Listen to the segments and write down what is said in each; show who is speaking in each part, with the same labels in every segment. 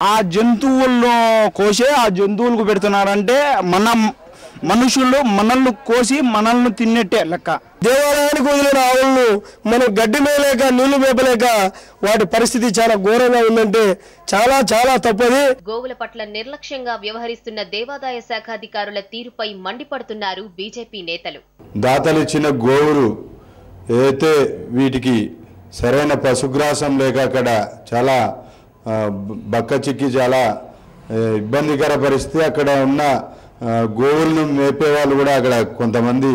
Speaker 1: ఆ జంతువులను కోసే ఆ జంతువులకు పెడుతున్నారంటే మన మనుషులు మనల్ని కోసి మనల్ని తిన్నట్టే లెక్క.
Speaker 2: దేవాలయానికి వదిలిన ఆవులను మనం గడ్డి మేయలేక నీళ్ళు మేపలేక వాటి పరిస్థితి చాలా ఘోరంగా ఉందంటే చాలా చాలా తప్పది.
Speaker 3: గోవుల పట్ల నిర్లక్ష్యంగా వ్యవహరిస్తున్న దేవాదాయ శాఖ అధికారుల తీరుపై మండిపడుతున్నారు బీజేపీ నేతలు.
Speaker 4: దాతలిచ్చిన గోవులు ఏదైతే వీటికి సరైన పశుగ్రాసం లేక అక్కడ చాలా బక్క చిక్కి చాలా ఇబ్బందికర పరిస్థితి. అక్కడ ఉన్న గోవులను మేపే వాళ్ళు కూడా అక్కడ కొంతమంది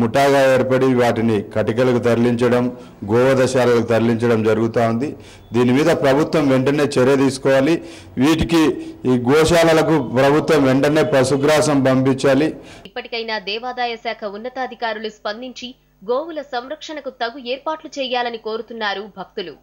Speaker 4: ముఠాగా ఏర్పడి వాటిని కటికలకు తరలించడం గోవధశాలకు తరలించడం జరుగుతూ ఉంది. దీని మీద ప్రభుత్వం వెంటనే చర్య తీసుకోవాలి. వీటికి ఈ గోశాలలకు ప్రభుత్వం వెంటనే పశుగ్రాసం పంపించాలి.
Speaker 3: ఇప్పటికైనా దేవాదాయ శాఖ ఉన్నతాధికారులు స్పందించి గోవుల సంరక్షణకు తగు ఏర్పాట్లు చేయాలని కోరుతున్నారు భక్తులు.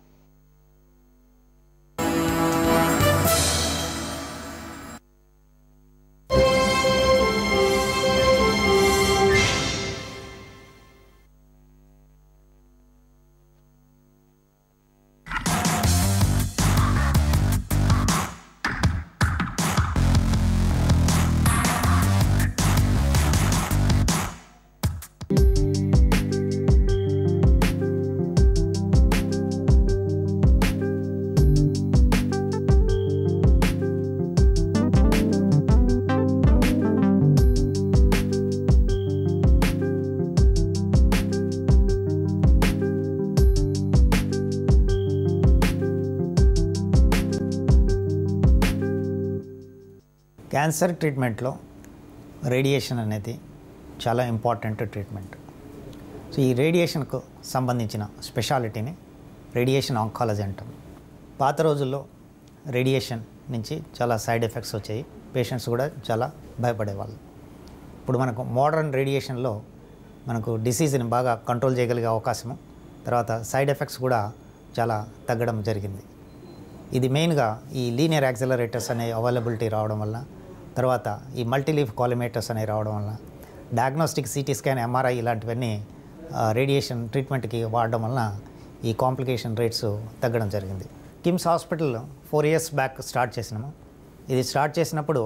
Speaker 5: క్యాన్సర్ ట్రీట్మెంట్లో రేడియేషన్ అనేది చాలా ఇంపార్టెంట్ ట్రీట్మెంట్. సో ఈ రేడియేషన్కు సంబంధించిన స్పెషాలిటీని రేడియేషన్ ఆంకాలజీ అంటాం. పాత రోజుల్లో రేడియేషన్ నుంచి చాలా సైడ్ ఎఫెక్ట్స్ వచ్చాయి. పేషెంట్స్ కూడా చాలా భయపడేవాళ్ళు. ఇప్పుడు మనకు మోడర్న్ రేడియేషన్లో మనకు డిసీజ్ని బాగా కంట్రోల్ చేయగలిగే అవకాశము తర్వాత సైడ్ ఎఫెక్ట్స్ కూడా చాలా తగ్గడం జరిగింది. ఇది మెయిన్గా ఈ లీనియర్ యాక్సిలరేటర్స్ అనే అవైలబిలిటీ రావడం వల్ల తర్వాత ఈ మల్టీలీఫ్ కాలిమేటర్స్ అనేవి రావడం వల్ల డయాగ్నోస్టిక్ సిటీ స్కాన్ ఎంఆర్ఐ ఇలాంటివన్నీ రేడియేషన్ ట్రీట్మెంట్కి వాడడం వలన ఈ కాంప్లికేషన్ రేట్స్ తగ్గడం జరిగింది. KIMS hospital four years back start చేసినాము. ఇది స్టార్ట్ చేసినప్పుడు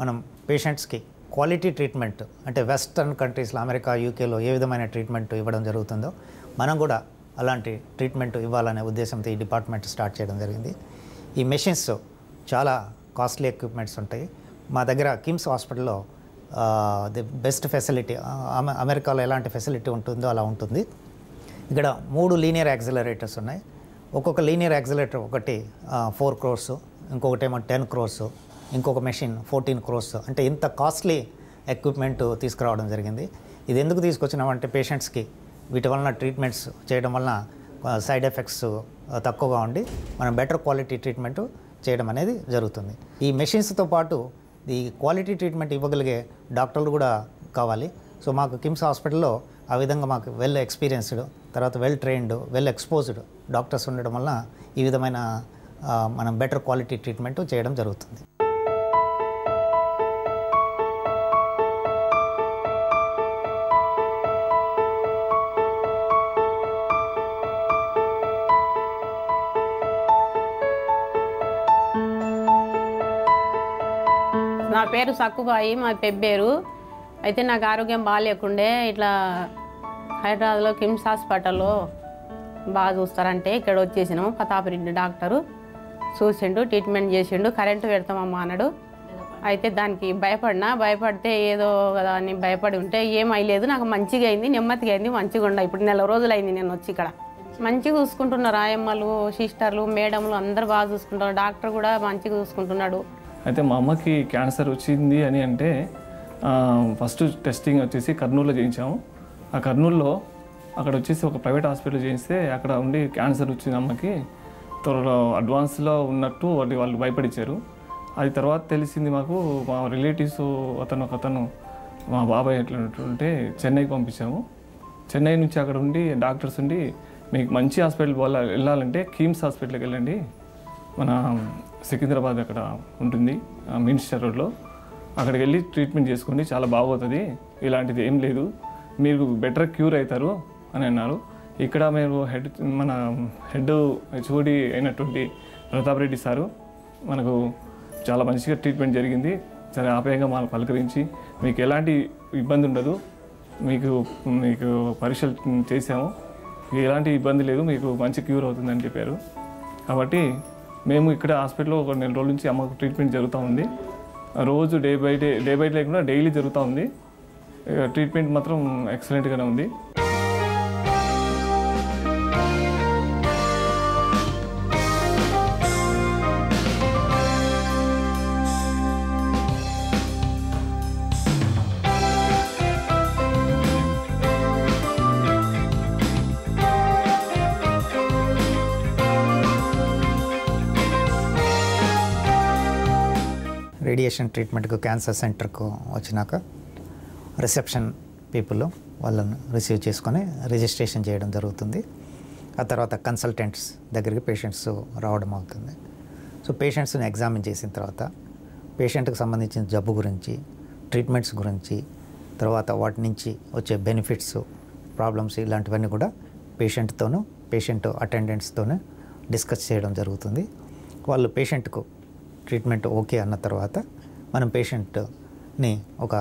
Speaker 5: మనం పేషెంట్స్కి క్వాలిటీ ట్రీట్మెంట్ అంటే వెస్టర్న్ కంట్రీస్లో అమెరికా యూకేలో ఏ విధమైన ట్రీట్మెంట్ ఇవ్వడం జరుగుతుందో మనం కూడా అలాంటి ట్రీట్మెంట్ ఇవ్వాలనే ఉద్దేశంతో ఈ డిపార్ట్మెంట్ స్టార్ట్ చేయడం జరిగింది. ఈ మెషిన్స్ చాలా కాస్ట్లీ ఎక్విప్మెంట్స్ ఉంటాయి. మా దగ్గర కిమ్స్ హాస్పిటల్లో ది బెస్ట్ ఫెసిలిటీ అమెరికాలో ఎలాంటి ఫెసిలిటీ ఉంటుందో అలా ఉంటుంది. ఇక్కడ మూడు లీనియర్ యాక్సిలరేటర్స్ ఉన్నాయి. ఒక్కొక్క లీనియర్ యాక్సిలరేటర్ ఒకటి ఫోర్ క్రోర్స్ ఇంకొకటి ఏమో టెన్ క్రోర్స్ ఇంకొక మెషిన్ ఫోర్టీన్ క్రోర్స్. అంటే ఇంత కాస్ట్లీ ఎక్విప్మెంట్ తీసుకురావడం జరిగింది. ఇది ఎందుకు తీసుకొచ్చినామంటే పేషెంట్స్కి వీటి వలన ట్రీట్మెంట్స్ చేయడం వలన సైడ్ ఎఫెక్ట్స్ తక్కువగా ఉండి మనం బెటర్ క్వాలిటీ ట్రీట్మెంట్ చేయడం అనేది జరుగుతుంది. ఈ మెషిన్స్తో పాటు ఈ క్వాలిటీ ట్రీట్మెంట్ ఇవ్వగలిగే డాక్టర్లు కూడా కావాలి. సో మాకు కిమ్స్ హాస్పిటల్లో ఆ విధంగా మాకు వెల్ ఎక్స్పీరియన్స్డ్ తర్వాత well trained well exposed doctors ఉండడం వలన ఈ విధమైన మనం బెటర్ క్వాలిటీ ట్రీట్మెంట్ చేయడం జరుగుతుంది.
Speaker 6: నా పేరు సక్కుబాయి మా పెబ్బేరు. అయితే నాకు ఆరోగ్యం బాగాలేకుండే ఇట్లా హైదరాబాద్లో కిమ్స్ హాస్పిటల్లో బాగా చూస్తారంటే ఇక్కడ వచ్చేసినాము. ప్రతాపరెడ్డి డాక్టరు చూసిండు ట్రీట్మెంట్ చేసిండు కరెంటు పెడతామమ్మా అన్నాడు. అయితే దానికి భయపడినా భయపడితే ఏదో కదా అని భయపడి ఉంటే ఏమయ్యలేదు నాకు మంచిగా అయింది నెమ్మదిగా అయింది మంచిగా ఉండ. ఇప్పుడు నెల రోజులు అయింది నేను వచ్చి ఇక్కడ. మంచిగా చూసుకుంటున్నారు ఆయమ్మలు సిస్టర్లు మేడంలు అందరు బాగా చూసుకుంటారు డాక్టర్ కూడా మంచిగా చూసుకుంటున్నాడు.
Speaker 7: అయితే మా అమ్మకి క్యాన్సర్ వచ్చింది అని అంటే ఫస్ట్ టెస్టింగ్ వచ్చేసి కర్నూలులో చేయించాము. ఆ కర్నూలులో అక్కడ వచ్చేసి ఒక ప్రైవేట్ హాస్పిటల్ చేయిస్తే అక్కడ ఉండి క్యాన్సర్ వచ్చింది అమ్మకి. త్వరలో అడ్వాన్స్లో ఉన్నట్టు వాళ్ళు వాళ్ళు భయపడిచ్చారు. అది తర్వాత తెలిసింది మాకు మా రిలేటివ్స్ అతను ఒక అతను మా బాబాయ్ ఎట్లా ఉంటే చెన్నైకి పంపించాము. చెన్నై నుంచి అక్కడ ఉండి డాక్టర్స్ ఉండి మీకు మంచి హాస్పిటల్ వెళ్ళాలంటే కీమ్స్ హాస్పిటల్కి వెళ్ళండి. మన సికింద్రాబాద్ అక్కడ ఉంటుంది మినిస్టర్ రోడ్లో. అక్కడికి వెళ్ళి ట్రీట్మెంట్ చేసుకోండి చాలా బాగోతుంది. ఇలాంటిది ఏం లేదు. మీరు బెటర్ క్యూర్ అవుతారు అని అన్నారు. ఇక్కడ మేము హెడ్ మన హెడ్ హెచ్ఓడి అయినటువంటి ప్రతాప్ రెడ్డి సారు మనకు చాలా మంచిగా ట్రీట్మెంట్ జరిగింది. చాలా ఆప్యాయంగా మాకు పలకరించి మీకు ఎలాంటి ఇబ్బంది ఉండదు. మీకు మీకు పరీక్షలు చేసాము మీకు ఎలాంటి ఇబ్బంది లేదు. మీకు మంచి క్యూర్ అవుతుందని చెప్పారు. కాబట్టి మేము ఇక్కడ హాస్పిటల్లో ఒక నెల రోజుల నుంచి అమ్మకు ట్రీట్మెంట్ జరుగుతూ ఉంది. రోజు day by day day by day లేకుండా డైలీ జరుగుతూ ఉంది. ట్రీట్మెంట్ మాత్రం ఎక్సలెంట్గానే ఉంది.
Speaker 5: రేడియేషన్ ట్రీట్మెంట్కు క్యాన్సర్ సెంటర్కు వచ్చినాక రిసెప్షన్ పీపుల్ వాళ్ళను రిసీవ్ చేసుకొని రిజిస్ట్రేషన్ చేయడం జరుగుతుంది. ఆ తర్వాత కన్సల్టెంట్స్ దగ్గరికి పేషెంట్స్ రావడం అవుతుంది. సో పేషెంట్స్ని ఎగ్జామిన్ చేసిన తర్వాత పేషెంట్కి సంబంధించిన జబ్బు గురించి ట్రీట్మెంట్స్ గురించి తర్వాత వాటి నుంచి వచ్చే బెనిఫిట్స్ ప్రాబ్లమ్స్ ఇలాంటివన్నీ కూడా పేషెంట్తోనూ పేషెంట్ అటెండెంట్స్తోనే డిస్కస్ చేయడం జరుగుతుంది. వాళ్ళు పేషెంట్కు ట్రీట్మెంట్ ఓకే అన్న తర్వాత మనం పేషెంట్ని ఒక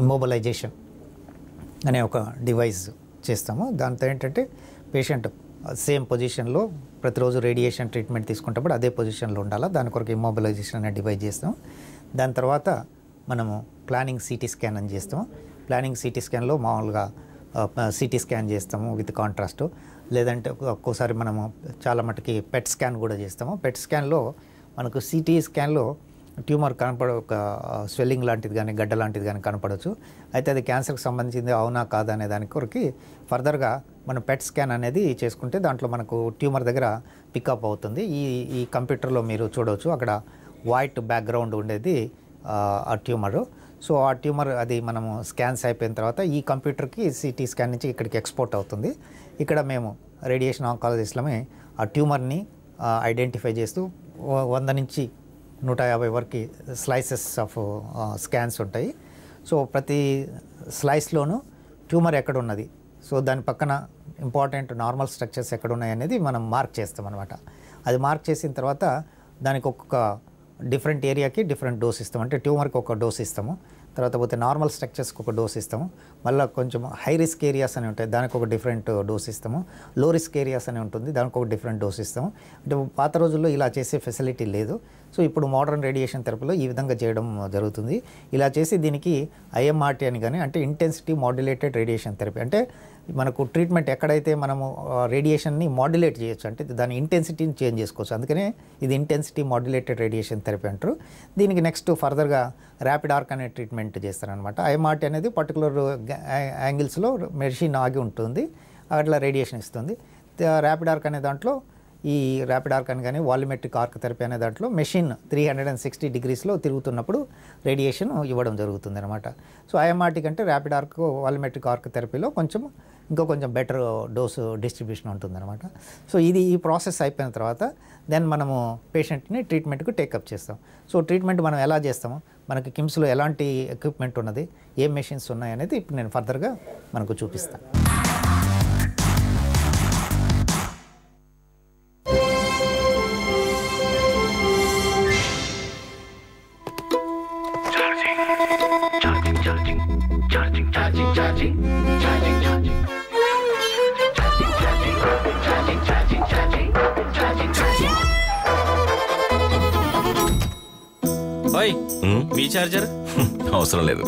Speaker 5: ఇమ్మొబలైజేషన్ అనే ఒక డివైస్ చేస్తాము. దాంతో ఏంటంటే పేషెంట్ సేమ్ పొజిషన్లో ప్రతిరోజు రేడియేషన్ ట్రీట్మెంట్ తీసుకుంటప్పుడు అదే పొజిషన్లో ఉండాలా దాని కొరకు ఇమ్మొబలైజేషన్ అనే డివైస్ చేస్తాం దాని తర్వాత మనము ప్లానింగ్ సిటీ స్కాన్ అని చేస్తాము. ప్లానింగ్ సిటీ స్కాన్లో మామూలుగా సిటీ స్కాన్ చేస్తాము విత్ కాంట్రాస్ట్. లేదంటే ఒక్కోసారి మనము చాలా మటుకి పెట్ స్కాన్ కూడా చేస్తాము. పెట్ స్కాన్లో మనకు సిటీ స్కాన్లో ట్యూమర్ కనపడ ఒక స్వెల్లింగ్ లాంటిది కానీ గడ్డ లాంటిది కానీ కనపడవచ్చు అయితే అది క్యాన్సర్కి సంబంధించింది అవునా కాదా అనే దాని కొరకు ఫర్దర్గా మనం పెట్ స్కాన్ అనేది చేసుకుంటే దాంట్లో మనకు ట్యూమర్ దగ్గర పికప్ అవుతుంది. ఈ ఈ కంప్యూటర్లో మీరు చూడవచ్చు అక్కడ వైట్ బ్యాక్గ్రౌండ్ ఉండేది ఆ, ట్యూమరు. సో ఆ ట్యూమర్ అది మనము స్కాన్స్ అయిపోయిన తర్వాత ఈ కంప్యూటర్కి సిటీ స్కాన్ నుంచి ఇక్కడికి ఎక్స్పోర్ట్ అవుతుంది. ఇక్కడ మేము రేడియేషన్ ఆంకాలజిస్ట్లమే ఆ ట్యూమర్ని ఐడెంటిఫై చేస్తూ వంద నుంచి నూట యాభై వరకు స్లైసెస్ ఆఫ్ స్కాన్స్ ఉంటాయి. సో ప్రతి స్లైస్లోనూ ట్యూమర్ ఎక్కడ ఉన్నది సో దాని పక్కన ఇంపార్టెంట్ నార్మల్ స్ట్రక్చర్స్ ఎక్కడ ఉన్నాయి అనేది మనం మార్క్ చేస్తాం అనమాట అది మార్క్ చేసిన తర్వాత దానికి ఒక్కొక్క డిఫరెంట్ ఏరియాకి డిఫరెంట్ డోస్ ఇస్తాం. అంటే ట్యూమర్కి ఒక డోస్ ఇస్తాము. తర్వాత పోతే నార్మల్ స్ట్రక్చర్స్కి ఒక డోస్ ఇస్తాము. మళ్ళీ కొంచెం హై రిస్క్ ఏరియాస్ అని ఉంటాయి దానికి ఒక డిఫరెంట్ డోస్ ఇస్తాము. లో రిస్క్ ఏరియాస్ అని ఉంటుంది దానికి ఒక డిఫరెంట్ డోస్ ఇస్తాము. అంటే పాత రోజుల్లో ఇలా చేసే ఫెసిలిటీ లేదు. సో ఇప్పుడు మోడర్న్ రేడియేషన్ థెరపీలో ఈ విధంగా చేయడం జరుగుతుంది. ఇలా చేసి దీనికి ఐఎంఆర్టీ అని కానీ అంటే ఇంటెన్సిటీ మాడ్యులేటెడ్ రేడియేషన్ థెరపీ అంటే మనకు ట్రీట్మెంట్ ఎక్కడైతే మనము రేడియేషన్ని మాడ్యులేట్ చేయొచ్చు అంటే దాని ఇంటెన్సిటీని చేంజ్ చేసుకోవచ్చు. అందుకనే ఇది ఇంటెన్సిటీ మాడ్యులేటెడ్ రేడియేషన్ థెరపీ అంటారు. దీనికి నెక్స్ట్ ఫర్దర్గా ర్యాపిడ్ ఆర్క్ అనే ట్రీట్మెంట్ చేస్తారనమాట ఐఎంఆర్టీ అనేది పర్టికులర్ యాంగిల్స్లో మెషిన్ ఆగి ఉంటుంది. అట్లా రేడియేషన్ ఇస్తుంది. ర్యాపిడ్ ఆర్క్ అనే దాంట్లో ఈ ర్యాపిడ్ ఆర్క్ అని కానీ వాల్యూమెట్రిక్ ఆర్క్ థెరపీ అనే దాంట్లో machine three hundred and sixty డిగ్రీస్లో తిరుగుతున్నప్పుడు రేడియేషన్ ఇవ్వడం జరుగుతుంది అనమాట సో ఐఎంఆర్టీ కంటే ర్యాపిడ్ ఆర్క్ వాల్యూమెట్రిక్ ఆర్క్ థెరపీలో కొంచెం ఇంకా కొంచెం బెటర్ డోసు డిస్ట్రిబ్యూషన్ ఉంటుందన్నమాట. సో ఇది ఈ ప్రాసెస్ అయిపోయిన తర్వాత దెన్ మనము పేషెంట్ని ట్రీట్మెంట్కి టేకప్ చేస్తాం. సో ట్రీట్మెంట్ మనం ఎలా చేస్తాము? మనకి కిమ్స్లో ఎలాంటి ఎక్విప్మెంట్ ఉన్నది? ఏ మెషిన్స్ ఉన్నాయి అనేది ఇప్పుడు నేను ఫర్దర్గా మనకు చూపిస్తాను.
Speaker 8: చార్జర్
Speaker 9: అవసరం లేదు.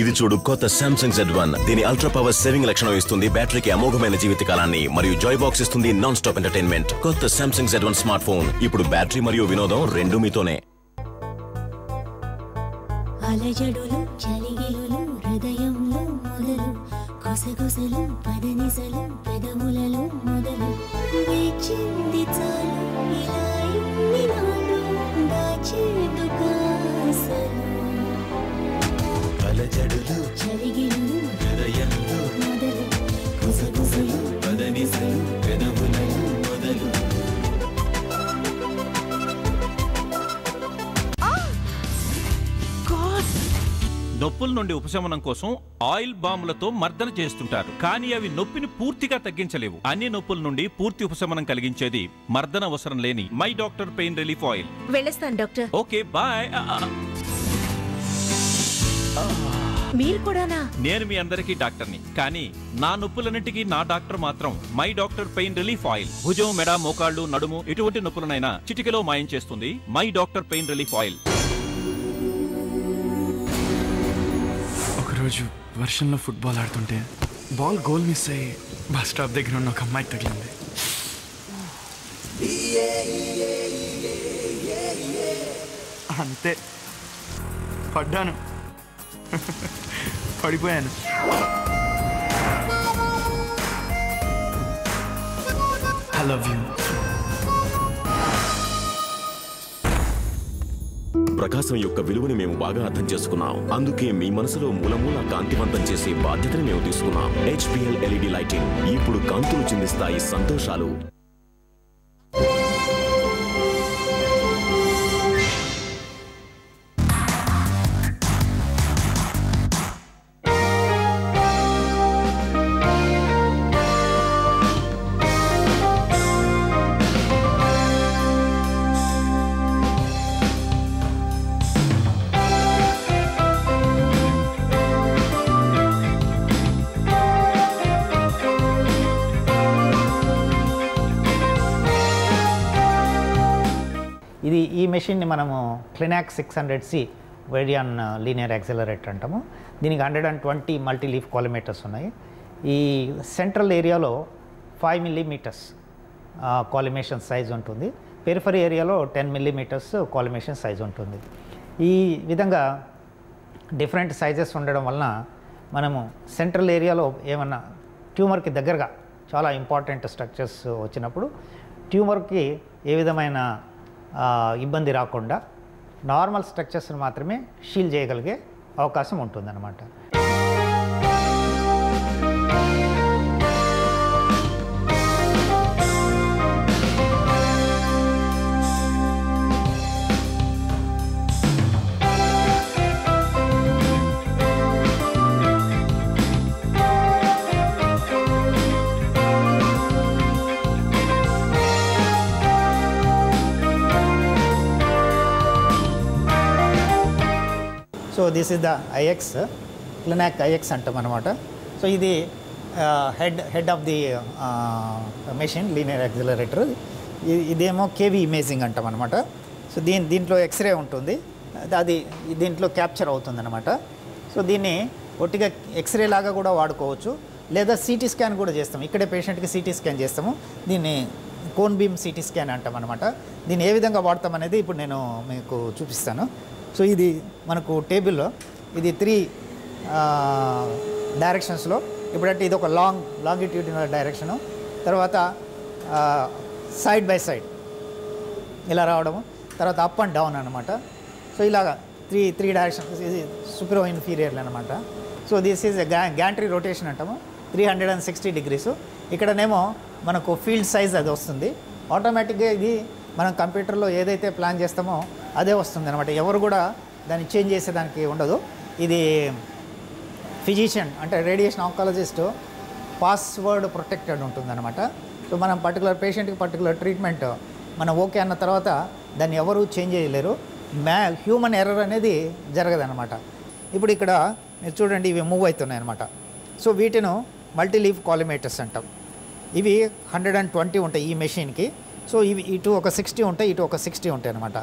Speaker 9: ఇది చూడు కొత్త సామ్సంగ్ జెడ్ వన్. దీని అల్ట్రా పవర్ సేవింగ్ లక్షణం ఇస్తుంది బ్యాటరీకి అమోఘమైన జీవితకాలాన్ని మరియు జాయ్ బాక్స్ ఇస్తుంది నాన్ స్టాప్ ఎంటర్టైన్మెంట్ కొత్త Samsung Z one smart phone ఇప్పుడు బ్యాటరీ మరియు వినోదం రెండు మీతోనే.
Speaker 10: అలజడులు చలిగిలులు హృదయంలో మొదలు. కొసగొసలు పదనిసలు పెదవులలో మొదలు. వేచింది చాలు ఇలా ఇన్ని నాడు దాచేందుకు ఆశలు చలిగిలులు హృదయంలో మొదలు
Speaker 8: నొప్పుల నుండి ఉపశమనం కోసం ఆయిల్ బాంబులతో మర్దన చేస్తుంటారు. కానీ అవి నొప్పిని పూర్తిగా తగ్గించలేవు. అన్ని నొప్పుల నుండి పూర్తి ఉపశమనం కలిగించేది మర్దన అవసరం లేని my doctor pain relief oil.
Speaker 11: వెళ్ళొస్తాను డాక్టర్.
Speaker 8: Okay bye.
Speaker 11: మీరు కూడానా?
Speaker 8: నేను మీ అందరికీ డాక్టర్ని. కానీ నా నొప్పులన్నింటికీ నా డాక్టర్ మాత్రం my doctor pain relief oil. భుజం మెడ మోకాళ్ళు నడుము ఎటువంటి నొప్పులనైనా చిటికెలో మాయం చేస్తుంది my doctor pain relief oil.
Speaker 12: ఒకరోజు వర్షంలో ఫుట్బాల్ ఆడుతుంటే బాల్ గోల్ మిస్ అయ్యి బస్ స్టాప్ దగ్గర ఉన్న ఒక అమ్మాయికి తగిలింది. అంతే. పడ్డాను. పడిపోయాను. ఐ లవ్ యూ
Speaker 9: ప్రకాశం యొక్క విలువని మేము బాగా అర్థం చేసుకున్నాం. అందుకే మీ మనసులో మూలమూల కాంతివంతం చేసే బాధ్యతని మేము తీసుకున్నాం. హెచ్పిఎల్ ఎల్ఈడి లైటింగ్ ఇప్పుడు కాంతులు చిందిస్తాయి సంతోషాలు.
Speaker 5: మెషిన్ని మనము Clinac six hundred C Varian linear accelerator అంటాము. దీనికి hundred and twenty multi leaf collimators ఉన్నాయి. ఈ central area five millimetres collimation size ఉంటుంది. Periphery area ten millimetres collimation size ఉంటుంది. ఈ విధంగా డిఫరెంట్ సైజెస్ ఉండడం వలన మనము సెంట్రల్ ఏరియాలో ఏమన్నా ట్యూమర్కి దగ్గరగా చాలా ఇంపార్టెంట్ స్ట్రక్చర్స్ uh, వచ్చినప్పుడు ట్యూమర్కి ఏ విధమైన ఇబ్బంది రాకుండా నార్మల్ స్ట్రక్చర్స్ని మాత్రమే షీల్ చేయగలిగే అవకాశం ఉంటుందన్నమాట. This is the IX Clinac IX అంటాం అనమాట సో ఇది head head of the machine linear accelerator ఇదేమో కేవీ ఇమేజింగ్ అంటాం అనమాట సో దీని దీంట్లో ఎక్స్రే ఉంటుంది. అది దీంట్లో క్యాప్చర్ అవుతుంది అనమాట సో దీన్ని ఒట్టిగా ఎక్స్రే లాగా కూడా వాడుకోవచ్చు. లేదా సిటీ స్కాన్ కూడా చేస్తాం. ఇక్కడే పేషెంట్కి సిటీ స్కాన్ చేస్తాము. దీన్ని కోన్ బీమ్ సిటీ స్కాన్ అంటాం అనమాట దీన్ని ఏ విధంగా వాడతాం అనేది ఇప్పుడు నేను మీకు చూపిస్తాను. సో ఇది మనకు టేబుల్లో ఇది త్రీ డైరెక్షన్స్లో ఇప్పుడంటే ఇది ఒక లాంగ్ లాంగిట్యూడినల్ డైరెక్షను తర్వాత సైడ్ బై సైడ్ ఇలా రావడము. తర్వాత అప్ అండ్ డౌన్ అనమాట సో ఇలాగా త్రీ త్రీ డైరెక్షన్స్ ఇది సూపరో ఇన్ఫీరియర్లు అనమాట సో దిస్ ఈజ్ గ్యా గ్యాంట్రీ రొటేషన్ అంటాము. Three hundred and sixty degrees ఇక్కడనేమో మనకు ఫీల్డ్ సైజ్ అది వస్తుంది. ఆటోమేటిక్గా ఇది మనం కంప్యూటర్లో ఏదైతే ప్లాన్ చేస్తామో అదే వస్తుంది అనమాట ఎవరు కూడా దాన్ని చేంజ్ చేసేదానికి ఉండదు. ఇది ఫిజిషియన్ అంటే రేడియేషన్ ఆంకాలజిస్ట్ పాస్వర్డ్ ప్రొటెక్టెడ్ ఉంటుందన్నమాట. సో మనం పర్టికులర్ పేషెంట్కి పర్టికులర్ ట్రీట్మెంట్ మనం ఓకే అన్న తర్వాత దాన్ని ఎవరు చేంజ్ చేయలేరు. మ్యా హ్యూమన్ ఎర్రర్ అనేది జరగదనమాట ఇప్పుడు ఇక్కడ మీరు చూడండి ఇవి మూవ్ అవుతున్నాయి అనమాట సో వీటిను మల్టీ లీఫ్ కాలిమేటర్స్ అంటాం. ఇవి హండ్రెడ్ అండ్ ట్వంటీ ఉంటాయి ఈ మెషిన్కి. సో ఇవి ఇటు ఒక సిక్స్టీ ఉంటాయి ఇటు ఒక సిక్స్టీ ఉంటాయి అనమాట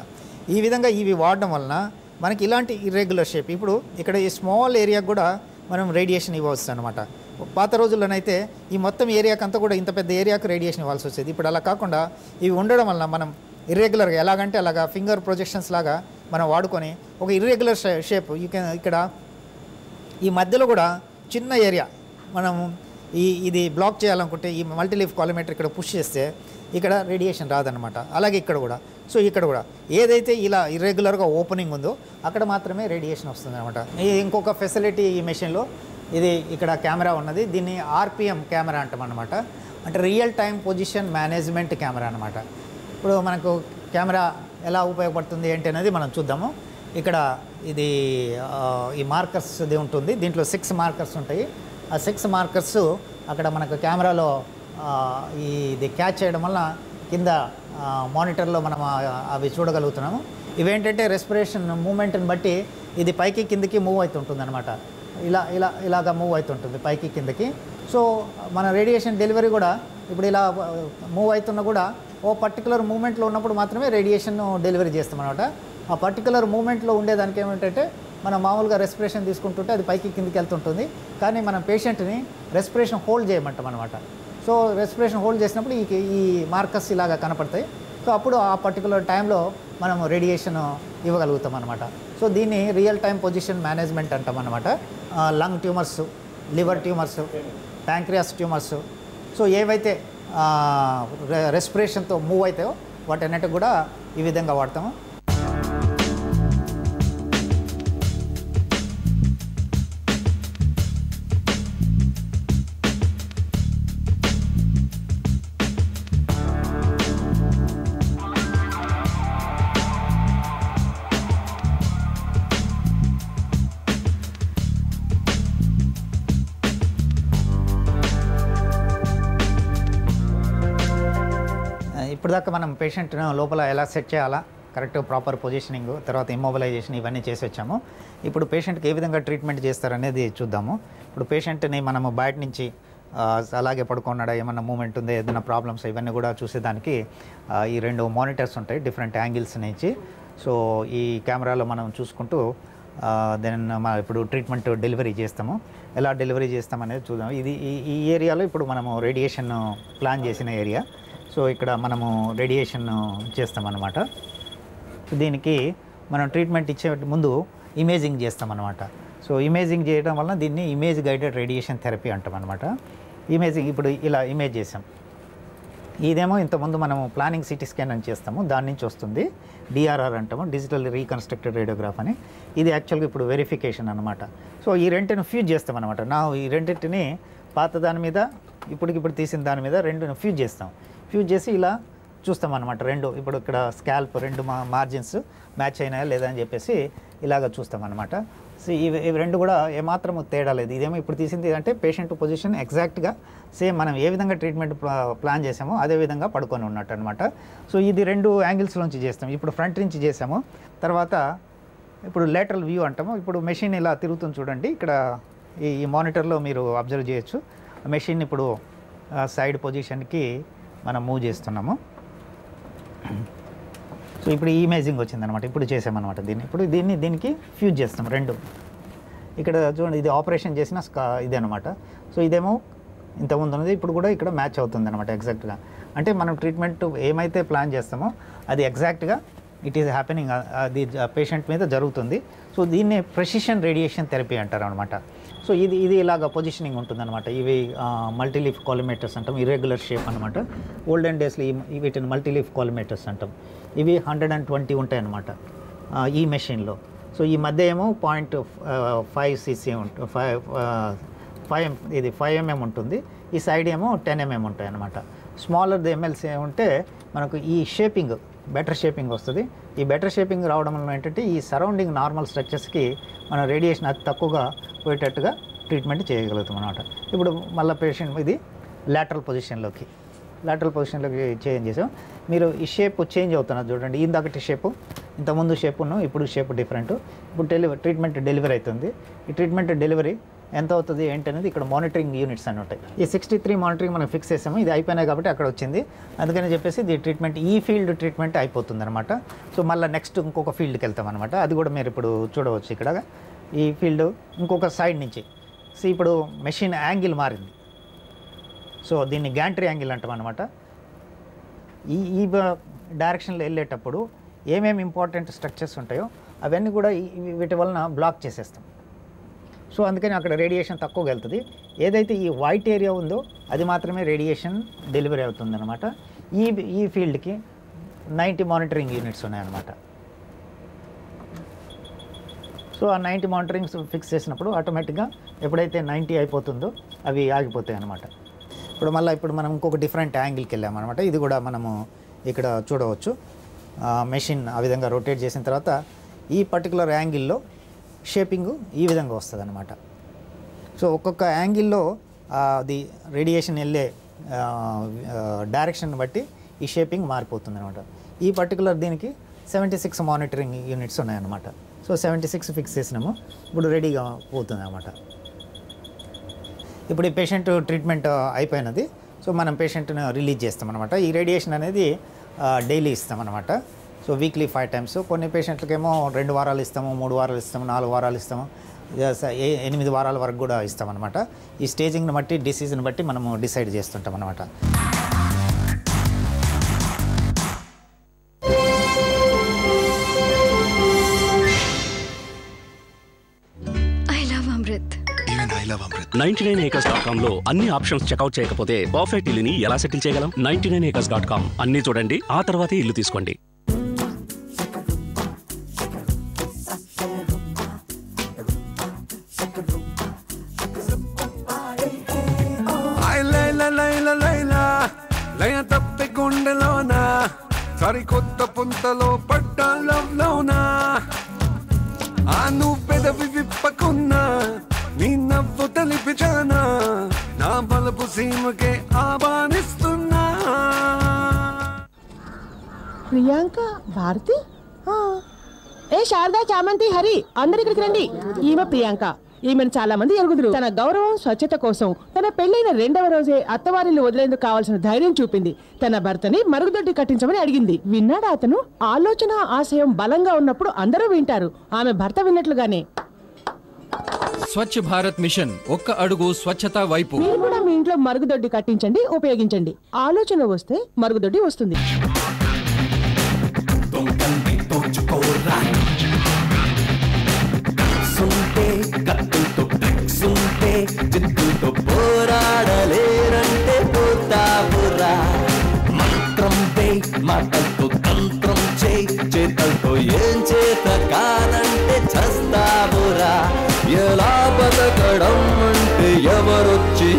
Speaker 5: ఈ విధంగా ఇవి వాడడం వలన మనకి ఇలాంటి ఇర్రెగ్యులర్ షేప్ ఇప్పుడు ఇక్కడ ఈ స్మాల్ ఏరియాకి కూడా మనం రేడియేషన్ ఇవ్వచ్చు అనమాట పాత రోజుల్లోనైతే ఈ మొత్తం ఏరియాకి అంతా కూడా ఇంత పెద్ద ఏరియాకు రేడియేషన్ ఇవ్వాల్సి వచ్చేది. ఇప్పుడు అలా కాకుండా ఇవి ఉండడం వలన మనం ఇర్రెగ్యులర్గా ఎలాగంటే అలాగా ఫింగర్ ప్రొజెక్షన్స్ లాగా మనం వాడుకొని ఒక ఇర్రెగ్యులర్ షేప్ ఇక్కడ ఈ మధ్యలో కూడా చిన్న ఏరియా మనం ఈ ఇది బ్లాక్ చేయాలనుకుంటే ఈ మల్టీలీఫ్ కాలిమీటర్ ఇక్కడ పుష్ చేస్తే ఇక్కడ రేడియేషన్ రాదనమాట అలాగే ఇక్కడ కూడా. సో ఇక్కడ కూడా. ఏదైతే ఇలా ఇర్రెగ్యులర్గా ఓపెనింగ్ ఉందో అక్కడ మాత్రమే రేడియేషన్ వస్తుంది అనమాట ఇంకొక ఫెసిలిటీ ఈ మెషిన్లో ఇది ఇక్కడ కెమెరా ఉన్నది. దీన్ని ఆర్పిఎం కెమెరా అంటాం అనమాట అంటే real time position management camera అనమాట ఇప్పుడు మనకు కెమెరా ఎలా ఉపయోగపడుతుంది ఏంటి అనేది మనం చూద్దాము. ఇక్కడ ఇది ఈ మార్కర్స్ ఇది ఉంటుంది. దీంట్లో సిక్స్ మార్కర్స్ ఉంటాయి. ఆ సిక్స్ మార్కర్స్ అక్కడ మనకు కెమెరాలో ఇది క్యాచ్ చేయడం వల్ల కింద మానిటర్లో మనం అవి చూడగలుగుతున్నాము. ఇవేంటంటే రెస్పిరేషన్ మూమెంట్ని బట్టి ఇది పైకి కిందకి మూవ్ అవుతుంటుంది అనమాట ఇలా ఇలా ఇలాగా మూవ్ అవుతుంటుంది పైకి కిందకి. సో మన రేడియేషన్ డెలివరీ కూడా ఇప్పుడు ఇలా మూవ్ అవుతున్నా కూడా ఓ పర్టికులర్ మూమెంట్లో ఉన్నప్పుడు మాత్రమే రేడియేషన్ డెలివరీ చేస్తాం అనమాట ఆ పర్టికులర్ మూమెంట్లో ఉండేదానికి ఏమిటంటే మనం మామూలుగా రెస్పిరేషన్ తీసుకుంటుంటే అది పైకి కిందికి వెళ్తుంటుంది. కానీ మనం పేషెంట్ని రెస్పిరేషన్ హోల్డ్ చేయమంటాం అనమాట సో రెస్పిరేషన్ హోల్డ్ చేసినప్పుడు ఈ ఈ మార్కర్స్ ఇలాగా కనపడతాయి. సో అప్పుడు ఆ పర్టికులర్ టైంలో మనం రేడియేషన్ ఇవ్వగలుగుతాం అనమాట సో దీన్ని రియల్ టైం పొజిషన్ మేనేజ్మెంట్ అంటాం అనమాట lung tumours liver tumours pancreas tumours so ఏవైతే రెస్పిరేషన్తో మూవ్ అవుతాయో వాటన్నిటి కూడా ఈ విధంగా వాడతాము. ఇప్పటిదాకా మనం పేషెంట్ను లోపల ఎలా సెట్ చేయాలా కరెక్ట్ ప్రాపర్ పొజిషనింగ్ తర్వాత ఇమ్మొబిలైజేషన్ ఇవన్నీ చేసి వచ్చాము. ఇప్పుడు పేషెంట్కి ఏ విధంగా ట్రీట్మెంట్ చేస్తారనేది చూద్దాము. ఇప్పుడు పేషెంట్ని మనము బయట నుంచి అలాగే పడుకున్నాడా ఏమన్నా మూమెంట్ ఉందా ఏదైనా ప్రాబ్లమ్స్ ఇవన్నీ కూడా చూసేదానికి ఈ రెండు మానిటర్స్ ఉంటాయి డిఫరెంట్ యాంగిల్స్ నుంచి. సో ఈ కెమెరాలో మనం చూసుకుంటూ దెన్ మా ఇప్పుడు ట్రీట్మెంట్ డెలివరీ చేస్తాము. ఎలా డెలివరీ చేస్తామనేది చూద్దాం. ఇది ఈ ఈ ఏరియాలో ఇప్పుడు మనము రేడియేషన్ ప్లాన్ చేసిన ఏరియా. సో ఇక్కడ మనము రేడియేషన్ చేస్తామన్నమాట. దీనికి మనం ట్రీట్మెంట్ ఇచ్చే ముందు ఇమేజింగ్ చేస్తామన్నమాట. సో ఇమేజింగ్ చేయడం వలన దీన్ని ఇమేజ్ గైడెడ్ రేడియేషన్ థెరపీ అంటాం అనమాట ఇమేజింగ్ ఇప్పుడు ఇలా ఇమేజ్ చేసాం ఇదేమో ఇంతకుముందు మనము ప్లానింగ్ సిటీ స్కాన్ అని చేస్తాము. దాని నుంచి వస్తుంది. డిఆర్ఆర్ అంటాము. డిజిటల్ రీకన్స్ట్రక్టెడ్ రేడియోగ్రాఫ్ అని. ఇది యాక్చువల్గా ఇప్పుడు వెరిఫికేషన్ అనమాట సో ఈ రెంటిని ఫ్యూజ్ చేస్తాం అనమాట నా ఈ రెండింటిని పాత దాని మీద ఇప్పటికిప్పుడు తీసిన దాని మీద రెండును ఫ్యూజ్ చేస్తాం. ఫ్యూజ్ చేసి ఇలా చూస్తాం అనమాట రెండు ఇప్పుడు ఇక్కడ స్కాల్ప్ రెండు మా మార్జిన్స్ మ్యాచ్ అయినాయా లేదా అని చెప్పేసి ఇలాగ చూస్తాం అనమాట సో ఇవి ఇవి రెండు కూడా ఏమాత్రం తేడా లేదు. ఇదేమో ఇప్పుడు తీసింది అంటే పేషెంట్ పొజిషన్ ఎగ్జాక్ట్గా సేమ్ మనం ఏ విధంగా ట్రీట్మెంట్ ప్లాన్ చేసామో అదే విధంగా పడుకొని ఉన్నట్టు అనమాట సో ఇది రెండు యాంగిల్స్ నుంచి చేస్తాం. ఇప్పుడు ఫ్రంట్ నుంచి చేసాము తర్వాత ఇప్పుడు లేటరల్ వ్యూ అంటాము. ఇప్పుడు మెషిన్ ఇలా తిరుగుతుంది చూడండి. ఇక్కడ ఈ మానిటర్లో మీరు అబ్జర్వ్ చేయొచ్చు. మెషిన్ ఇప్పుడు సైడ్ పొజిషన్కి మనం మూవ్ చేస్తున్నాము. సో ఇప్పుడు ఈ ఇమేజింగ్ వచ్చిందనమాట ఇప్పుడు చేసామన్నమాట దీన్ని. ఇప్పుడు దీన్ని దీనికి ఫ్యూజ్ చేస్తాం రెండు. ఇక్కడ చూడండి ఇది ఆపరేషన్ చేసిన ఇది అనమాట సో ఇదేమో ఇంతకుముందు ఉన్నది ఇప్పుడు కూడా ఇక్కడ మ్యాచ్ అవుతుంది అనమాట ఎగ్జాక్ట్గా అంటే మనం ట్రీట్మెంట్ ఏమైతే ప్లాన్ చేస్తామో అది ఎగ్జాక్ట్గా ఇట్ ఈస్ హ్యాపెనింగ్ అది పేషెంట్ మీద జరుగుతుంది. సో దీన్ని ప్రెసిషన్ రేడియేషన్ థెరపీ అంటారు అనమాట సో ఇది ఇది ఇలాగ పొజిషనింగ్ ఉంటుందన్నమాట. ఇవి మల్టీలీఫ్ కాలిమేటర్స్ అంటాం. ఇర్రెగ్యులర్ షేప్ అనమాట ఓల్డెన్ డేస్లో ఈ వీటిని మల్టీలీఫ్ కాలిమేటర్స్ అంటాం. ఇవి హండ్రెడ్ అండ్ ట్వంటీ ఉంటాయి ఈ మెషిన్లో సో ఈ మధ్య ఏమో పాయింట్ ఫైవ్ సీసీ ఉంటుంది ఫైవ్ ఫైవ్ ఇది ఫైవ్ ఎంఎం mm ఉంటుంది. ఈ సైడ్ ఏమో టెన్ ఎంఎం ఉంటాయి అనమాట స్మాలర్ ఎంఎల్సీ ఉంటే మనకు ఈ షేపింగ్ బెటర్ షేపింగ్ వస్తుంది. ఈ బెటర్ షేపింగ్ రావడం వల్ల ఏంటంటే ఈ సరౌండింగ్ నార్మల్ స్ట్రక్చర్స్కి మనం రేడియేషన్ అతి తక్కువగా పోయేటట్టుగా ట్రీట్మెంట్ చేయగలుగుతాం అనమాట ఇప్పుడు మళ్ళీ పేషెంట్ ఇది లాటరల్ పొజిషన్లోకి లాటరల్ పొజిషన్లోకి చేంజ్ చేసాం. మీరు ఈ షేప్ చేంజ్ అవుతున్నారు చూడండి. ఇందాకటి షేపు ఇంతకుముందు షేపును ఇప్పుడు షేప్ డిఫరెంట్ ఇప్పుడు డెలివరీ ట్రీట్మెంట్ డెలివరీ అవుతుంది. ఈ ట్రీట్మెంట్ డెలివరీ ఎంత అవుతుంది ఏంటి అనేది ఇక్కడ మానిటరింగ్ యూనిట్స్ అని ఉంటాయి. ఈ సిక్స్టీ త్రీ మానిటరింగ్ మనం ఫిక్స్ చేసాము ఇది అయిపోయినాయి కాబట్టి అక్కడ వచ్చింది. అందుకని చెప్పేసి ఇది ట్రీట్మెంట్ ఈ ఫీల్డ్ ట్రీట్మెంట్ అయిపోతుంది అనమాట సో మళ్ళీ నెక్స్ట్ ఇంకొక ఫీల్డ్కి వెళ్తాం అనమాట అది కూడా మీరు ఇప్పుడు చూడవచ్చు ఇక్కడ ఈ ఫీల్డ్ ఇంకొక సైడ్ నుంచి. సో ఇప్పుడు మెషిన్ యాంగిల్ మారింది. సో దీన్ని గ్యాంట్రీ యాంగిల్ అంటాం అనమాట ఈ ఈ బ- డైరెక్షన్లో వెళ్ళేటప్పుడు ఏమేమి ఇంపార్టెంట్ స్ట్రక్చర్స్ ఉంటాయో అవన్నీ కూడా వీటి వలన బ్లాక్ చేసేస్తాం. సో అందుకని అక్కడ రేడియేషన్ తక్కువ వెళ్తుంది. ఏదైతే ఈ వైట్ ఏరియా ఉందో అది మాత్రమే రేడియేషన్ డెలివరీ అవుతుంది అనమాట ఈ ఈ ఫీల్డ్కి నైంటీ మానిటరింగ్ యూనిట్స్ ఉన్నాయన్నమాట. సో ఆ నైంటీ మానిటరింగ్స్ ఫిక్స్ చేసినప్పుడు ఆటోమేటిక్గా ఎప్పుడైతే నైంటీ అయిపోతుందో అవి ఆగిపోతాయి అనమాట ఇప్పుడు మళ్ళీ ఇప్పుడు మనం ఇంకొక డిఫరెంట్ యాంగిల్కి వెళ్ళామన్నమాట ఇది కూడా మనము ఇక్కడ చూడవచ్చు. మెషిన్ ఆ విధంగా రొటేట్ చేసిన తర్వాత ఈ పర్టికులర్ యాంగిల్లో షేపింగ్ ఈ విధంగా వస్తుంది అనమాట సో ఒక్కొక్క యాంగిల్లో అది రేడియేషన్ వెళ్ళే డైరెక్షన్ బట్టి ఈ షేపింగ్ మారిపోతుంది అనమాట ఈ పర్టికులర్ దీనికి సెవెంటీ సిక్స్ మానిటరింగ్ యూనిట్స్ ఉన్నాయన్నమాట. సో సెవెంటీ సిక్స్ ఫిక్స్ చేసినాము. ఇప్పుడు రెడీగా పోతుంది అనమాట ఇప్పుడు ఈ పేషెంట్ ట్రీట్మెంట్ అయిపోయినది. సో మనం పేషెంట్ను రిలీజ్ చేస్తాం అనమాట ఈ రేడియేషన్ అనేది డైలీ ఇస్తాం అనమాట సో వీక్లీ ఫైవ్ టైమ్స్. కొన్ని పేషెంట్లకేమో రెండు వారాలు ఇస్తాము మూడు వారాలు ఇస్తాము నాలుగు వారాలు ఇస్తాము. ఎనిమిది వారాల వరకు కూడా ఇస్తాం అనమాట ఈ స్టేజింగ్ని బట్టి డిసీజ్ని బట్టి మనము డిసైడ్ చేస్తుంటాం అనమాట
Speaker 13: I love Amrit
Speaker 14: even I love Amrit
Speaker 15: ninety nine acres dot కామ్లో అన్ని ఆప్షన్స్ చెక్అౌట్ చేయకపోతే పర్ఫెక్ట్ ఇల్లుని ఎలా సెటిల్ చేయగలం? Ninety nine acres dot com అన్ని చూడండి ఆ తర్వాతే ఇల్లు తీసుకోండి.
Speaker 16: సరికొత్త పుంతలో పడ్డా లవ్ లోనా ఆ నువ్వు పెదవి విప్పకున్నా నీ నవ్వు తెలిపిచానా? నా బలపు సీమకే ఆహ్వానిస్తున్నా.
Speaker 17: ప్రియాంక భారతి? ఏ శారదా చామంతి హరి అందరు ఇక్కడికి రండి. ఈమె ప్రియాంక. ఈమెను చాలా మంది ఎరుగుదురు. తన గౌరవం స్వచ్ఛత కోసం తన పెళ్ళైన రెండవ రోజే అత్తవారిని వదిలేందుకు కావాల్సిన ధైర్యం చూపింది. తన భర్తని మరుగుదొడ్డి కట్టించమని అడిగింది. విన్నాడా అతను? ఆలోచన ఆశయం బలంగా ఉన్నప్పుడు అందరూ వింటారు. ఆమె భర్త విన్నట్లుగానే.
Speaker 18: స్వచ్ఛ భారత్ మిషన్ ఒక్క అడుగు స్వచ్ఛత వైపు.
Speaker 17: మీరు కూడా మీ ఇంట్లో మరుగుదొడ్డి కట్టించండి ఉపయోగించండి. ఆలోచన వస్తే మరుగుదొడ్డి వస్తుంది.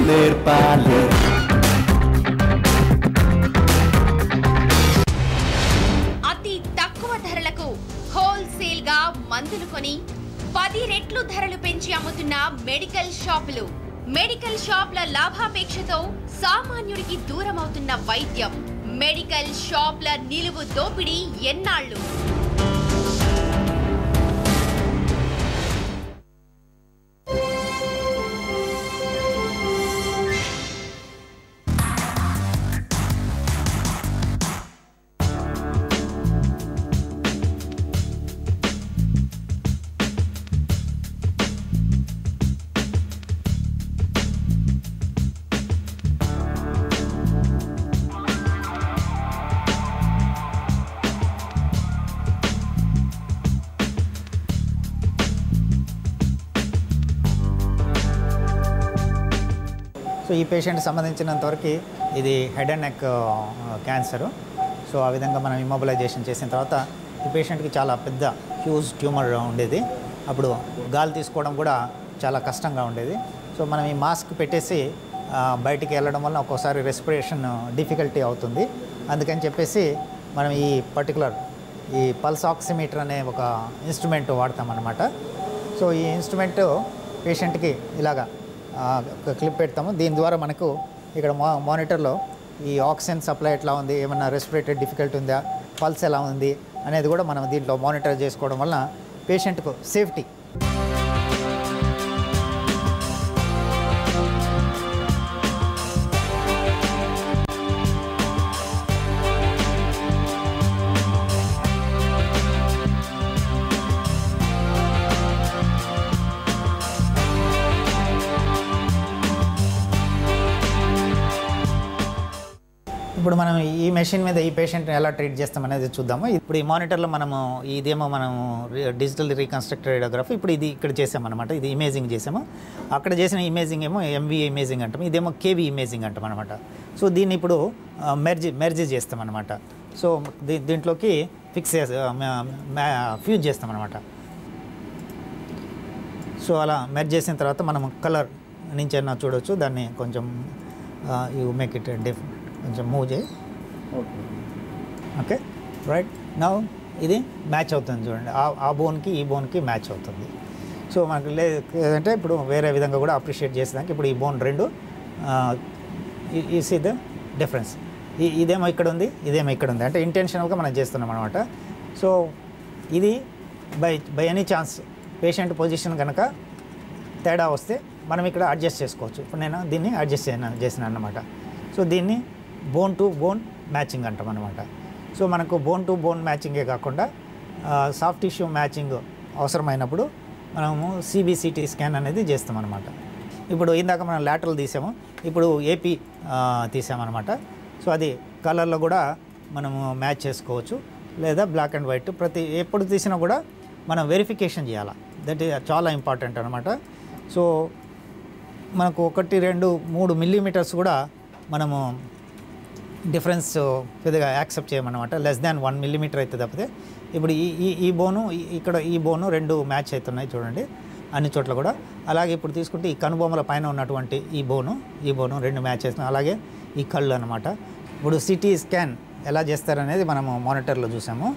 Speaker 10: నేర్పాలి
Speaker 19: అతి తక్కువ ధరలకు హోల్సేల్గా మందులు కొని పది రెట్లు ధరలు పెంచి అమ్ముతున్న మెడికల్ షాపులు. మెడికల్ షాప్ల లాభాపేక్షతో సామాన్యుడికి దూరమవుతున్న వైద్యం. మెడికల్ షాప్ల నిలువు దోపిడీ ఎన్నాళ్ళు?
Speaker 5: సో ఈ పేషెంట్ సంబంధించినంతవరకు ఇది head and neck cancer so ఆ విధంగా మనం ఇమోబిలైజేషన్ చేసిన తర్వాత ఈ పేషెంట్కి చాలా పెద్ద హ్యూజ్ ట్యూమర్ ఉండేది. అప్పుడు గాలి తీసుకోవడం కూడా చాలా కష్టంగా ఉండేది. సో మనం ఈ మాస్క్ పెట్టేసి బయటికి వెళ్ళడం వల్ల ఒక్కోసారి రెస్పిరేషన్ డిఫికల్టీ అవుతుంది. అందుకని చెప్పేసి మనం ఈ పర్టికులర్ ఈ పల్స్ ఆక్సిమీటర్ అనే ఒక ఇన్స్ట్రుమెంట్ వాడతామన్నమాట. సో ఈ ఇన్స్ట్రుమెంట్ పేషెంట్కి ఇలాగా క్లిప్ పెడతాము. దీని ద్వారా మనకు ఇక్కడ మా మానిటర్లో ఈ ఆక్సిజన్ సప్లై ఎట్లా ఉంది ఏమన్నా రెస్పిరేటరీ డిఫికల్ట్ ఉందా పల్స్ ఎలా ఉంది అనేది కూడా మనం దీంట్లో మానిటర్ చేసుకోవడం వలన పేషెంట్కు సేఫ్టీ మెషిన్ మీద ఈ పేషెంట్ని ఎలా ట్రీట్ చేస్తాం అనేది చూద్దాము. ఇప్పుడు ఈ మానిటర్లో మనము ఇదేమో మనం డిజిటల్ రీకన్స్ట్రక్ట్ రేడియోగ్రఫీ. ఇప్పుడు ఇది ఇక్కడ చేసామన్నమాట. ఇది ఇమేజింగ్ చేసాము. అక్కడ చేసిన ఇమేజింగ్ ఏమో ఎంవి ఇమేజింగ్ అంటాం ఇదేమో కేవీ ఇమేజింగ్ అంటాం అనమాట సో దీన్ని ఇప్పుడు మెర్జ్ మెర్జ్ చేస్తాం అనమాట సో దీ దీంట్లోకి ఫిక్స్ ఫ్యూజ్ చేస్తామన్నమాట. సో అలా మెర్జ్ చేసిన తర్వాత మనం కలర్ నుంచి అయినా చూడొచ్చు. దాన్ని కొంచెం యూ మేక్ ఇట్ డిఫ్ కొంచెం మూవ్ చేయి. ఓకే రైట్ నా ఇది మ్యాచ్ అవుతుంది చూడండి. ఆ- ఆ బోన్కి ఈ బోన్కి మ్యాచ్ అవుతుంది. సో మనకు లేదంటే ఇప్పుడు వేరే విధంగా కూడా అప్రిషియేట్ చేసేదానికి ఇప్పుడు ఈ బోన్ రెండు ఈ సీ ద డిఫరెన్స్. ఈ ఇదేమో ఇక్కడ ఉంది ఇదేమో ఇక్కడ ఉంది. అంటే ఇంటెన్షనల్గా మనం చేస్తున్నాం అనమాట సో ఇది by by any chance patient position కనుక తేడా వస్తే మనం ఇక్కడ అడ్జస్ట్ చేసుకోవచ్చు. ఇప్పుడు నేను దీన్ని అడ్జస్ట్ చేసిన చేసిన అన్నమాట. సో దీన్ని బోన్ టు బోన్ మ్యాచింగ్ అంటాం అనమాట సో మనకు బోన్ టు బోన్ మ్యాచింగే కాకుండా సాఫ్ట్ టిష్యూ మ్యాచింగ్ అవసరమైనప్పుడు మనము సిబిసిటీ స్కాన్ అనేది చేస్తాం అనమాట ఇప్పుడు ఇందాక మనం లాటరల్ తీసాము. ఇప్పుడు ఏపీ తీసామన్నమాట సో అది కలర్లో కూడా మనము మ్యాచ్ చేసుకోవచ్చు. లేదా బ్లాక్ అండ్ వైట్ ప్రతి ఎప్పుడు తీసినా కూడా మనం వెరిఫికేషన్ చేయాలి. దట్ ఈ చాలా ఇంపార్టెంట్ అనమాట సో మనకు ఒకటి రెండు మూడు మిల్లీమీటర్స్ కూడా మనము డిఫరెన్స్ పెద్దగా యాక్సెప్ట్ చేయమన్నమాట. లెస్ దాన్ వన్ మిల్లీమీటర్ అయితే తప్పితే ఇప్పుడు ఈ ఈ ఈ బోను ఈ- ఇక్కడ ఈ బోను రెండు మ్యాచ్ అవుతున్నాయి చూడండి అన్ని చోట్ల కూడా. అలాగే ఇప్పుడు తీసుకుంటే ఈ కనుబొమ్మల పైన ఉన్నటువంటి ఈ బోను ఈ బోను రెండు మ్యాచ్ చేస్తున్నాయి. అలాగే ఈ కళ్ళు అనమాట ఇప్పుడు సిటీ స్కాన్ ఎలా చేస్తారనేది మనము మానిటర్లో చూసాము.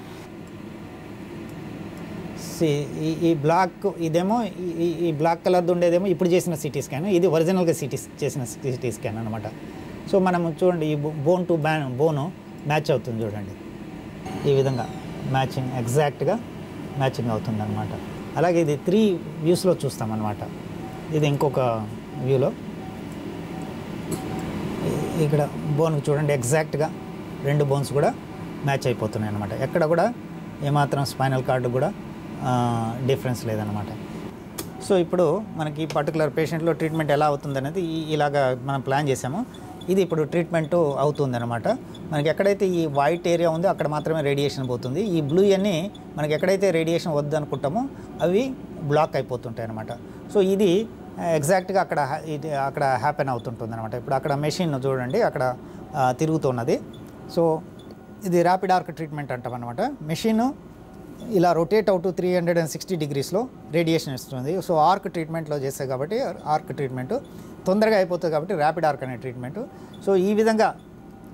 Speaker 5: సి- ఈ ఈ బ్లాక్ ఇదేమో ఈ- ఈ బ్లాక్ కలర్ది ఉండేదేమో ఇప్పుడు చేసిన సిటీ స్కాన్. ఇది ఒరిజినల్గా సిటీ చేసిన సిటీ స్కాన్ అనమాట సో మనం చూడండి ఈ bone to bone bone match అవుతుంది చూడండి. ఈ విధంగా మ్యాచింగ్ ఎగ్జాక్ట్గా మ్యాచింగ్ అవుతుంది అనమాట అలాగే ఇది త్రీ వ్యూస్లో చూస్తామన్నమాట. ఇది ఇంకొక వ్యూలో ఇక్కడ బోన్ చూడండి ఎగ్జాక్ట్గా రెండు బోన్స్ కూడా మ్యాచ్ అయిపోతున్నాయి అనమాట ఎక్కడ కూడా ఏమాత్రం స్పైనల్ కార్డు కూడా డిఫరెన్స్ లేదనమాట సో ఇప్పుడు మనకి ఈ పర్టికులర్ పేషెంట్లో ట్రీట్మెంట్ ఎలా అవుతుంది అనేది ఇలాగా మనం ప్లాన్ చేసాము. ఇది ఇప్పుడు ట్రీట్మెంట్ అవుతుంది అనమాట మనకి ఎక్కడైతే ఈ వైట్ ఏరియా ఉందో అక్కడ మాత్రమే రేడియేషన్ పోతుంది. ఈ బ్లూ అన్నీ మనకి ఎక్కడైతే రేడియేషన్ వద్దనుకుంటామో అవి బ్లాక్ అయిపోతుంటాయి అనమాట సో ఇది ఎగ్జాక్ట్గా అక్కడ ఇది అక్కడ హ్యాపెన్ అవుతుంటుంది అనమాట ఇప్పుడు అక్కడ మెషిన్ చూడండి అక్కడ తిరుగుతున్నది. సో ఇది ర్యాపిడ్ ఆర్క్ ట్రీట్మెంట్ అంటాం అనమాట మెషిన్ ఇలా రొటేట్ అవుతూ త్రీ హండ్రెడ్ అండ్ సిక్స్టీ డిగ్రీస్లో రేడియేషన్ ఇస్తుంది. సో ఆర్క్ ట్రీట్మెంట్లో చేస్తాయి కాబట్టి ఆర్క్ ట్రీట్మెంట్ తొందరగా అయిపోతుంది కాబట్టి ర్యాపిడ్ ఆర్క్ అనే ట్రీట్మెంట్ సో ఈ విధంగా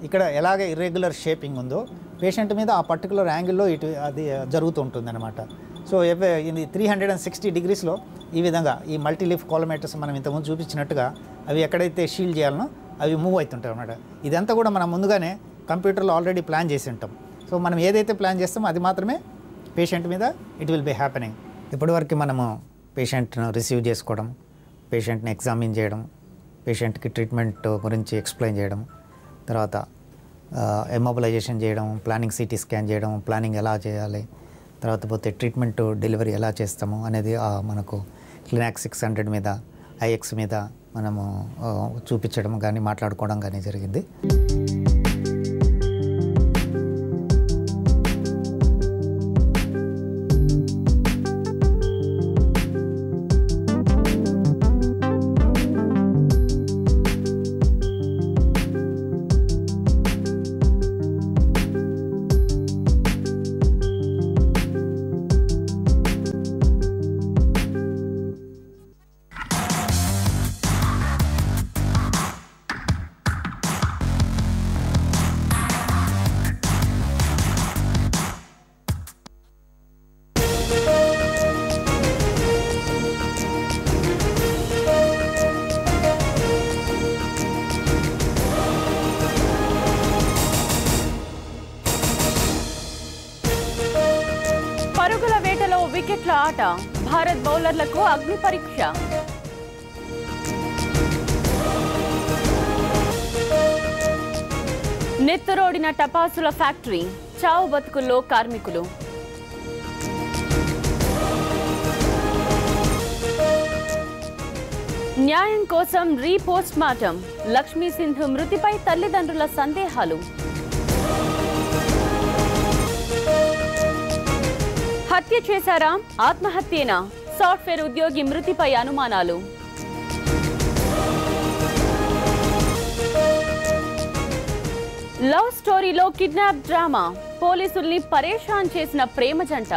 Speaker 5: ఇక్కడ ఎలాగ ఇర్రెగ్యులర్ షేపింగ్ ఉందో పేషెంట్ మీద ఆ పర్టికులర్ యాంగిల్లో ఇటు అది జరుగుతుంటుందన్నమాట. సో ఇది త్రీ హండ్రెడ్ అండ్ సిక్స్టీ డిగ్రీస్లో ఈ విధంగా ఈ మల్టీ లిఫ్ మనం ఇంతకుముందు చూపించినట్టుగా అవి ఎక్కడైతే షీల్డ్ చేయాలనో అవి మూవ్ అవుతుంటాయి అనమాట ఇదంతా కూడా మనం ముందుగానే కంప్యూటర్లో ఆల్రెడీ ప్లాన్ చేసి ఉంటాం. సో మనం ఏదైతే ప్లాన్ చేస్తామో అది మాత్రమే పేషెంట్ మీద ఇట్ విల్ బి హ్యాపెనింగ్ ఇప్పటివరకు మనము పేషెంట్ను రిసీవ్ చేసుకోవడం పేషెంట్ని ఎగ్జామిన్ చేయడం పేషెంట్కి ట్రీట్మెంట్ గురించి ఎక్స్ప్లెయిన్ చేయడం తర్వాత ఎమోబిలైజేషన్ చేయడం ప్లానింగ్ సిటీ స్కాన్ చేయడం ప్లానింగ్ ఎలా చేయాలి తర్వాత పోతే ట్రీట్మెంట్ డెలివరీ ఎలా చేస్తాము అనేది మనకు క్లినాక్ సిక్స్ హండ్రెడ్ మీద ఐఎక్స్ మీద మనము చూపించడం కానీ మాట్లాడుకోవడం కానీ జరిగింది.
Speaker 14: భారత్ అగ్ని పరీక్ష. నెత్తరోడిన టపాసుల ఫ్యాక్టరీ చావు బతుకుల్లో కార్మికులు. న్యాయం కోసం రీపోస్ట్ మార్టం లక్ష్మీ సింధు మృతిపై తల్లిదండ్రుల సందేహాలు. హత్య చేశారా? ఆత్మహత్యేనా? సాఫ్ట్వేర్ ఉద్యోగి మృతిపై అనుమానాలు. లవ్ స్టోరీలో కిడ్నాప్ డ్రామా. పోలీసుల్ని పరేషాన్ చేసిన ప్రేమ జంట.